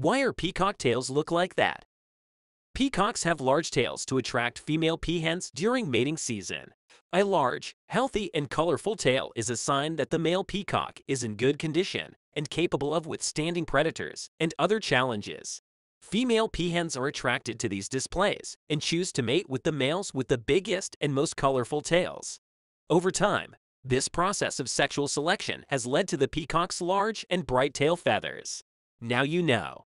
Why are peacock tails look like that? Peacocks have large tails to attract female peahens during mating season. A large, healthy, and colorful tail is a sign that the male peacock is in good condition and capable of withstanding predators and other challenges. Female peahens are attracted to these displays and choose to mate with the males with the biggest and most colorful tails. Over time, this process of sexual selection has led to the peacock's large and bright tail feathers. Now you know.